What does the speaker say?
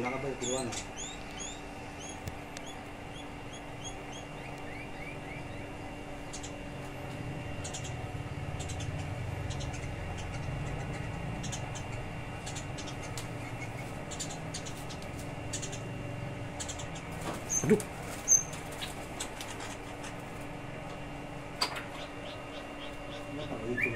benar apa di luar aduh. Kenapa itu?